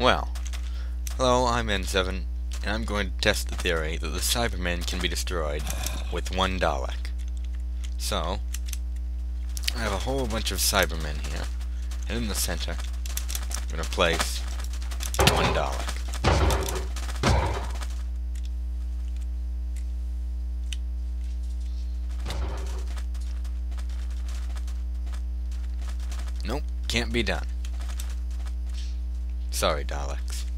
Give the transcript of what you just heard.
Well, hello, I'm N7, and I'm going to test the theory that the Cybermen can be destroyed with one Dalek. So, I have a whole bunch of Cybermen here, and in the center, I'm going to place one Dalek. Nope, can't be done. Sorry, Daleks.